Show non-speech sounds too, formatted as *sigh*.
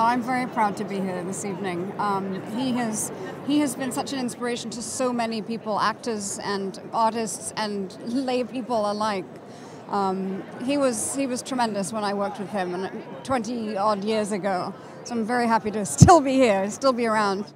Oh, I'm very proud to be here this evening. Um, he has he has been such an inspiration to so many people, actors and artists and lay people alike. Um, he was he was tremendous when I worked with him, and 20 odd years ago. So I'm very happy to *laughs* still be here, still be around.